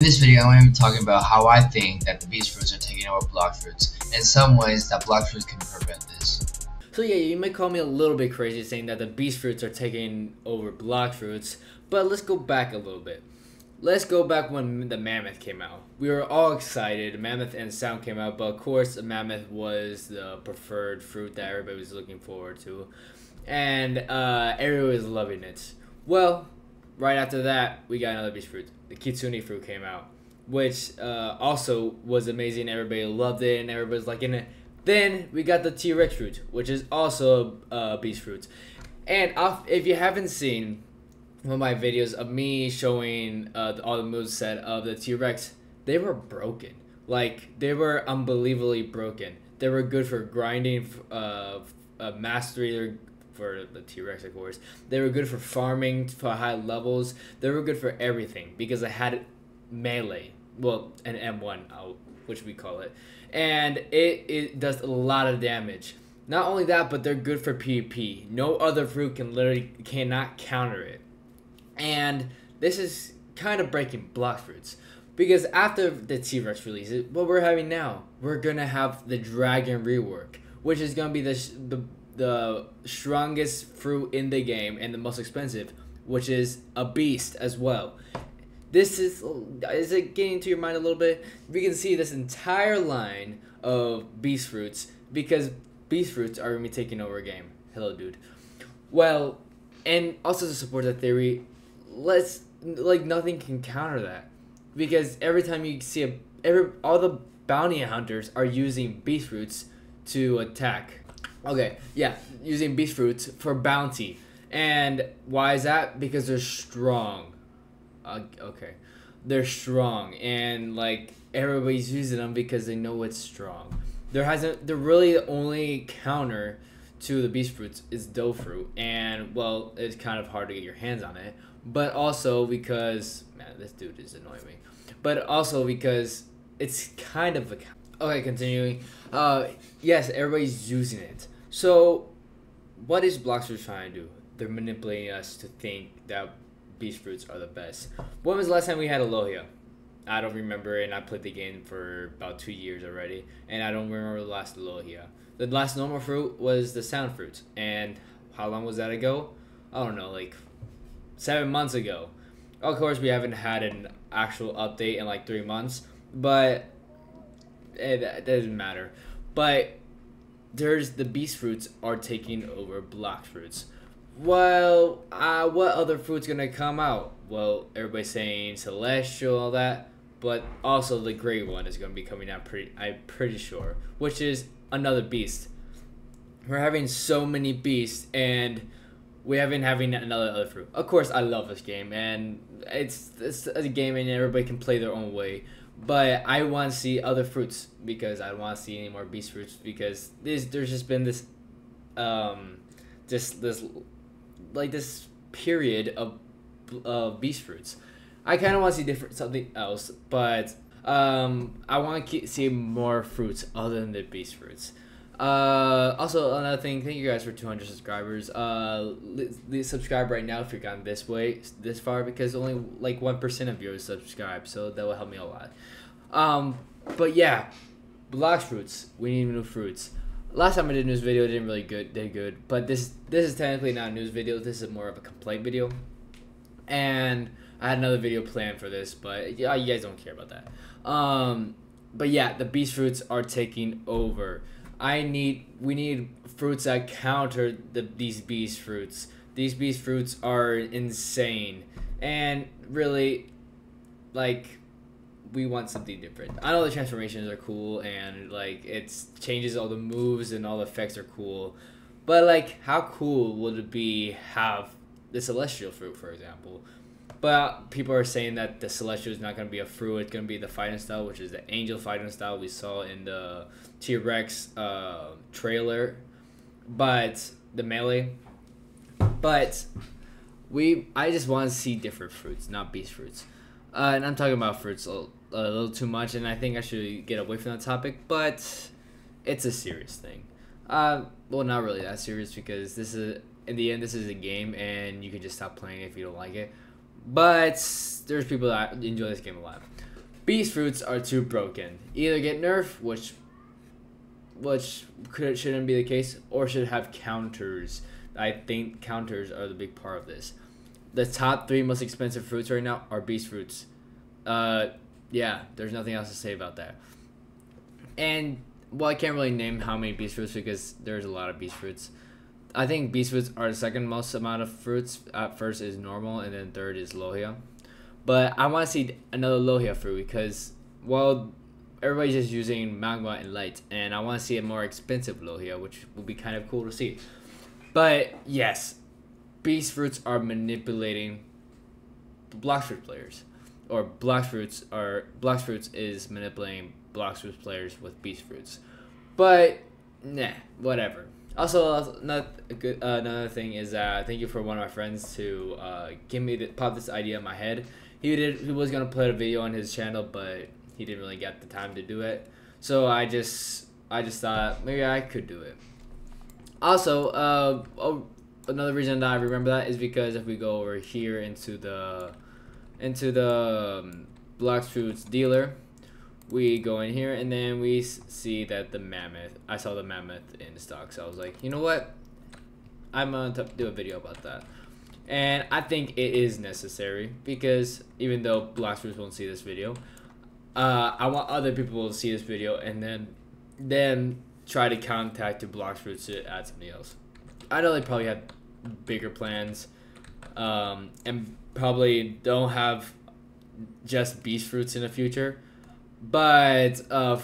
In this video, I'm going to be talking about how I think that the beast fruits are taking over Blox Fruits, and some ways that Blox Fruits can prevent this. So yeah, you may call me a little bit crazy saying that the beast fruits are taking over Blox Fruits, but let's go back a little bit. Let's go back when the Mammoth came out. We were all excited. Mammoth and Sound came out, but of course, Mammoth was the preferred fruit that everybody was looking forward to, and uh, was loving it. Well, right after that, we got another beast fruit the Kitsune fruit came out, which uh, also was amazing. Everybody loved it, and everybody's like in it. Then we got the T Rex fruit, which is also a uh, beast fruit. And if you haven't seen one of my videos of me showing uh, all the moves set of the T Rex, they were broken. Like they were unbelievably broken. They were good for grinding, uh, uh mastery for the T Rex, of course. They were good for farming for high levels. They were good for everything because I had melee, well, an M1, out, which we call it, and it it does a lot of damage. Not only that, but they're good for PvP. No other fruit can literally cannot counter it, and this is kind of breaking Blox Fruits. Because after the T Rex releases, what we're having now, we're gonna have the Dragon rework, which is gonna be the the the strongest fruit in the game and the most expensive, which is a beast as well. This is is it getting to your mind a little bit? We can see this entire line of beast fruits because beast fruits are gonna be taking over a game. Hello, dude. Well, and also to support that theory, let's like nothing can counter that because every time you see a every all the bounty hunters are using beast fruits to attack Okay, yeah, using beast fruits for bounty. And why is that? Because they're strong. Uh, okay. They're strong and like everybody's using them because they know it's strong. There hasn't they're really the only counter to the beast fruits is dough fruit and well it's kind of hard to get your hands on it but also because man this dude is annoying me but also because it's kind of a okay continuing uh yes everybody's using it so, what is Bloxfruit trying to do? They're manipulating us to think that beast fruits are the best. When was the last time we had a Logia? I don't remember, and I played the game for about two years already, and I don't remember the last Logia. The last normal fruit was the sound fruit, and how long was that ago? I don't know, like seven months ago. Of course, we haven't had an actual update in like three months, but it, it doesn't matter. But there's the beast fruits are taking over Blox Fruits. Well, uh, what other fruit's gonna come out? Well, everybody's saying celestial, all that, but also the gray one is gonna be coming out. Pretty, I'm pretty sure, which is another beast. We're having so many beasts, and we haven't having another other fruit. Of course, I love this game, and it's it's a game, and everybody can play their own way. But I want to see other fruits because I don't want to see any more beast fruits because there's there's just been this, um, just this, like this period of, of beast fruits. I kind of want to see different something else, but um, I want to see more fruits other than the beast fruits. Uh, also another thing, thank you guys for 200 subscribers. Uh, subscribe right now if you've gotten this way, this far, because only like 1% of you subscribe, so that will help me a lot. Um, but yeah, Blox Fruits, we need new fruits. Last time I did a news video, it didn't really good, did good, but this this is technically not a news video, this is more of a complaint video. And I had another video planned for this, but yeah, you guys don't care about that. Um, but yeah, the beast fruits are taking over. I need we need fruits that counter the these beast fruits. These beast fruits are insane. And really like we want something different. I know the transformations are cool and like it's changes all the moves and all the effects are cool. But like how cool would it be have the celestial fruit for example? But people are saying that the celestial is not going to be a fruit. It's going to be the fighting style, which is the angel fighting style we saw in the T Rex uh, trailer, but the melee. But we, I just want to see different fruits, not beast fruits. Uh, and I'm talking about fruits a, a little too much, and I think I should get away from that topic. But it's a serious thing. Uh, well, not really that serious because this is in the end this is a game, and you can just stop playing if you don't like it. But there's people that enjoy this game a lot. beast fruits are too broken. Either get nerfed, which which could shouldn't be the case, or should have counters. I think counters are the big part of this. The top three most expensive fruits right now are beast fruits. Uh, yeah, there's nothing else to say about that. And well, I can't really name how many beast fruits because there's a lot of beast fruits. I think beast fruits are the second most amount of fruits. At first is normal, and then third is logia. But I want to see another logia fruit because well, everybody's just using magma and light, and I want to see a more expensive logia, which would be kind of cool to see. But yes, beast fruits are manipulating blox fruit players, or blox fruits are blox fruits is manipulating blox fruit players with beast fruits. But nah, whatever. Also, another good uh, another thing is uh, thank you for one of my friends to uh, give me the, pop this idea in my head. He did he was gonna put a video on his channel, but he didn't really get the time to do it. So I just I just thought maybe I could do it. Also, uh, oh, another reason that I remember that is because if we go over here into the into the um, Blox Fruits dealer, we go in here and then we see that the mammoth. I saw the mammoth in stock, so I was like, you know what? I'm gonna do a video about that. And I think it is necessary because even though Fruits won't see this video, uh, I want other people to see this video and then then try to contact the Blox Fruits to add something else. I know they probably have bigger plans um, and probably don't have just beast fruits in the future. But uh,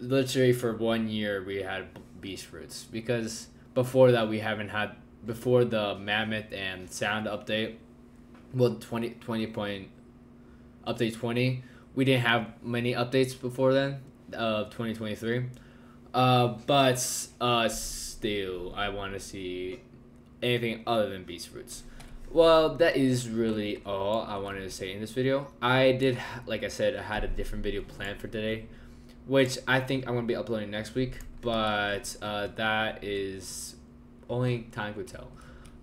literally for one year we had beast fruits because before that we haven't had before the mammoth and sound update well 20, 20 point update 20 we didn't have many updates before then of 2023 uh, but uh, still i want to see anything other than beast fruits well that is really all i wanted to say in this video i did like i said i had a different video planned for today which i think i'm going to be uploading next week but uh, that is only time could tell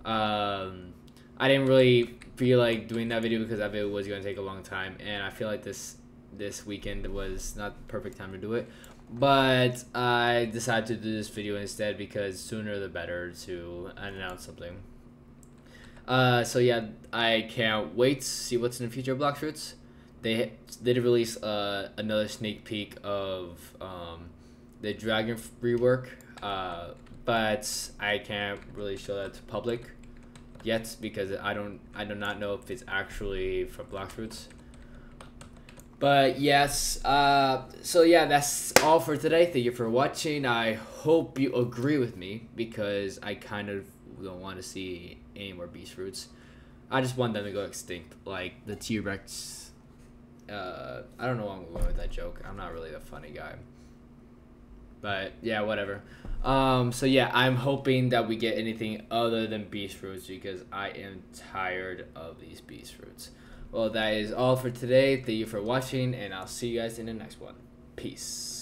um, i didn't really feel like doing that video because that video was going to take a long time and i feel like this this weekend was not the perfect time to do it. But I decided to do this video instead because sooner the better to announce something. Uh, so yeah, I can't wait to see what's in the future of Blox Fruits. They did release uh, another sneak peek of um, the Dragon rework, uh, but I can't really show that to public yet because I don't I do not know if it's actually for Blox Fruits. But yes, uh, so yeah, that's all for today. Thank you for watching. I hope you agree with me because I kind of don't want to see any more beast fruits. I just want them to go extinct, like the T Rex. Uh, I don't know why I'm going with that joke. I'm not really the funny guy. But yeah, whatever. Um, so yeah, I'm hoping that we get anything other than beast fruits because I am tired of these beast fruits. Well, that is all for today. Thank you for watching, and I'll see you guys in the next one. Peace.